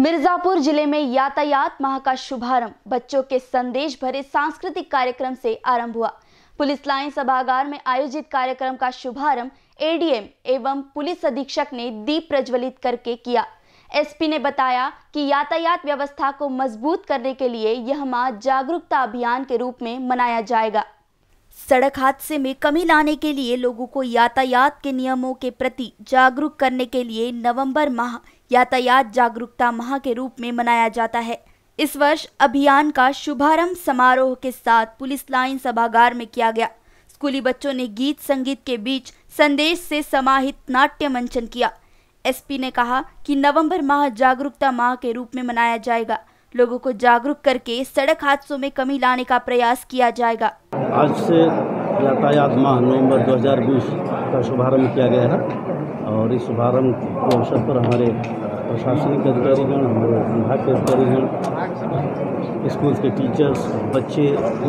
मिर्जापुर ज़िले में यातायात माह का शुभारंभ। बच्चों के संदेश भरे सांस्कृतिक कार्यक्रम से आरंभ हुआ। पुलिस लाइन सभागार में आयोजित कार्यक्रम का शुभारंभ एडीएम एवं पुलिस अधीक्षक ने दीप प्रज्वलित करके किया। एसपी ने बताया कि यातायात व्यवस्था को मज़बूत करने के लिए यह माह जागरूकता अभियान के रूप में मनाया जाएगा। सड़क हादसे में कमी लाने के लिए लोगों को यातायात के नियमों के प्रति जागरूक करने के लिए नवंबर माह यातायात जागरूकता माह के रूप में मनाया जाता है। इस वर्ष अभियान का शुभारंभ समारोह के साथ पुलिस लाइन सभागार में किया गया। स्कूली बच्चों ने गीत संगीत के बीच संदेश से समाहित नाट्य मंचन किया। एसपी ने कहा कि नवंबर माह जागरूकता माह के रूप में मनाया जाएगा। लोगों को जागरूक करके सड़क हादसों में कमी लाने का प्रयास किया जाएगा। आज से यातायात माह नवंबर 2020 का शुभारंभ किया गया है और इस शुभारंभ के अवसर पर हमारे प्रशासनिक अधिकारीगण हमारे विभाग के अधिकारीगण स्कूल के टीचर्स, बच्चे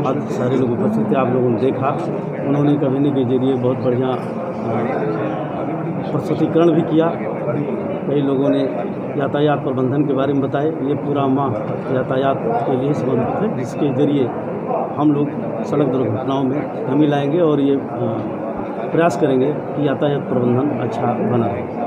आदि सारे लोग उपस्थित थे, आप लोगों ने देखा। उन्होंने कविनी के ज़रिए बहुत बढ़िया प्रस्तुतिकरण भी किया। कई लोगों ने यातायात प्रबंधन के बारे में बताए ये पूरा माह यातायात के लिए संबंधित है। जिसके ज़रिए हम लोग सड़क दुर्घटनाओं में कमी लाएँगे और ये प्रयास करेंगे कि यातायात प्रबंधन अच्छा बना रहे।